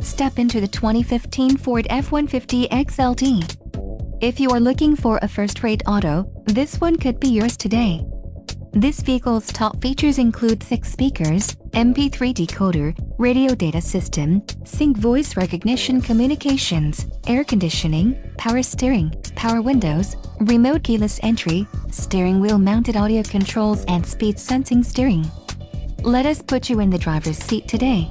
Step into the 2015 Ford F-150 XLT. If you are looking for a first-rate auto, this one could be yours today. This vehicle's top features include 6 speakers, MP3 decoder, radio data system, sync voice recognition communications, air conditioning, power steering, power windows, remote keyless entry, steering wheel mounted audio controls and speed sensing steering. Let us put you in the driver's seat today.